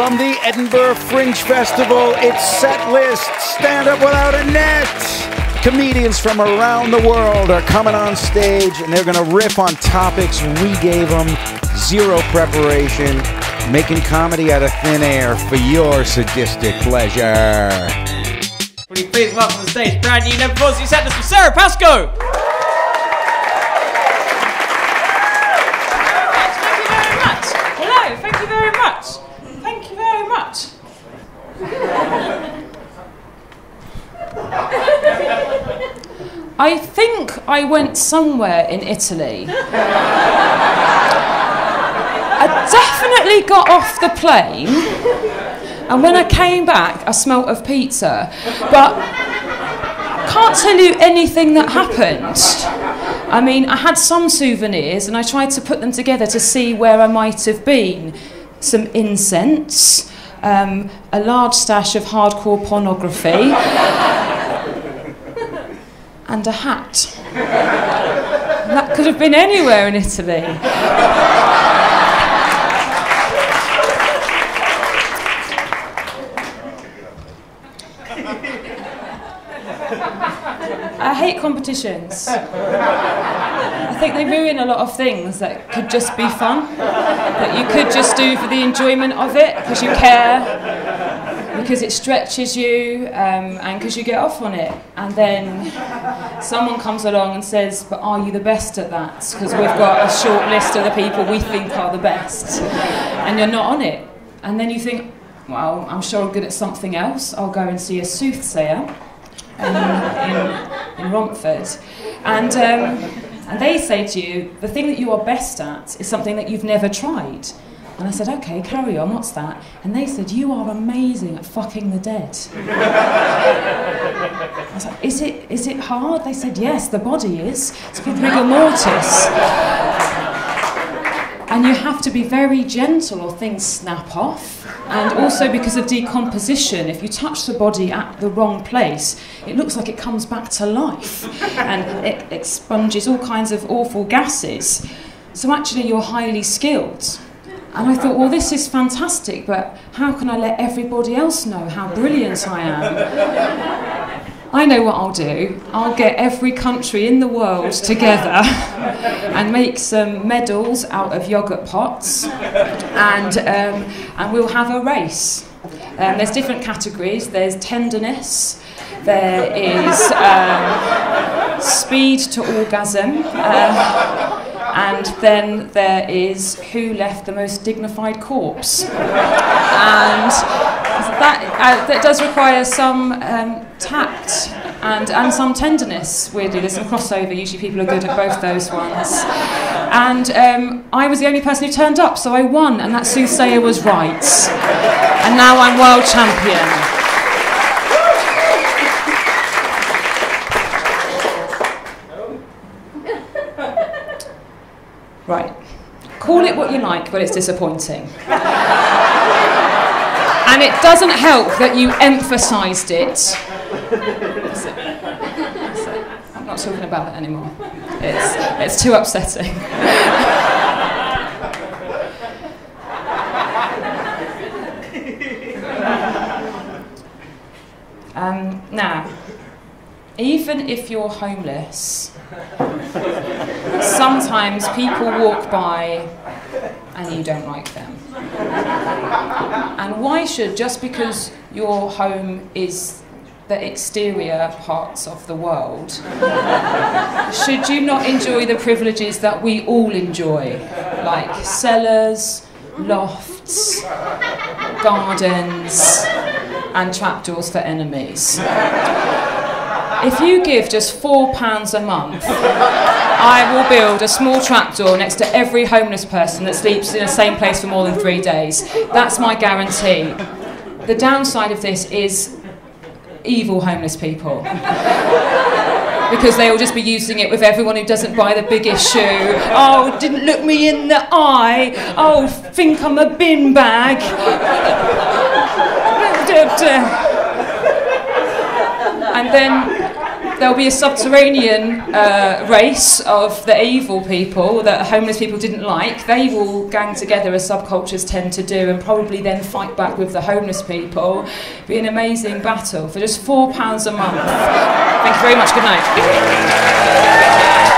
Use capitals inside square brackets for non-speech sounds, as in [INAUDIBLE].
From the Edinburgh Fringe Festival, it's set list Stand Up Without a Net. Comedians from around the world are coming on stage and they're going to riff on topics we gave them. Zero preparation, making comedy out of thin air for your sadistic pleasure. You please welcome to the stage brand new Never Seen set list from Sara Pascoe? Thank you very much. Hello, thank you very much. Thank you very much. I think I went somewhere in Italy. I definitely got off the plane, and when I came back, I smelt of pizza. But I can't tell you anything that happened. I mean, I had some souvenirs, and I tried to put them together to see where I might have been. Some incense, um, a large stash of hardcore pornography, and a hat. That could have been anywhere in Italy. I hate competitions. I think they ruin a lot of things that could just be fun, that you could just do for the enjoyment of it, because you care, because it stretches you, um, and because you get off on it. And then someone comes along and says, But are you the best at that? Because we've got a short list of the people we think are the best, and you're not on it. And then you think, Well, I'm sure I'm good at something else. I'll go and see a soothsayer in, in, in Romford. And, um, and they say to you, the thing that you are best at is something that you've never tried. And I said, okay, carry on, what's that? And they said, you are amazing at fucking the dead. I was like, is it, is it hard? They said, yes, the body is. It's called rigor mortis. And you have to be very gentle or things snap off. And also because of decomposition, if you touch the body at the wrong place, it looks like it comes back to life and it expunges all kinds of awful gases. So actually, you're highly skilled. And I thought, well, this is fantastic, but how can I let everybody else know how brilliant I am? I know what I'll do. I'll get every country in the world together [LAUGHS] and make some medals out of yogurt pots, and um, and we'll have a race. Um, there's different categories. There's tenderness. There is um, speed to orgasm. Uh, and then there is who left the most dignified corpse. And that, uh, that does require some um, tact and, and some tenderness, weirdly. There's some crossover, usually people are good at both those ones. And um, I was the only person who turned up, so I won, and that soothsayer was right. And now I'm world champion. Right. Call it what you like, but it's disappointing. and it doesn't help that you emphasised it. That's it. That's it. I'm not talking about it anymore. It's, it's too upsetting. [LAUGHS] um, now, even if you're homeless, sometimes people walk by and you don't like them. And why should, just because your home is the exterior parts of the world, should you not enjoy the privileges that we all enjoy, like cellars, lofts, gardens, and trapdoors for enemies? If you give just four pounds a month, I will build a small trapdoor next to every homeless person that sleeps in the same place for more than three days. That's my guarantee. The downside of this is evil homeless people. because they will just be using it with everyone who doesn't buy the Big Issue. Oh, didn't look me in the eye. Oh, think I'm a bin bag. [LAUGHS] and then there'll be a subterranean uh, race of the evil people that homeless people didn't like. They will gang together as subcultures tend to do and probably then fight back with the homeless people. It'll Be an amazing battle for just £4 a month. Thank you very much. Good night.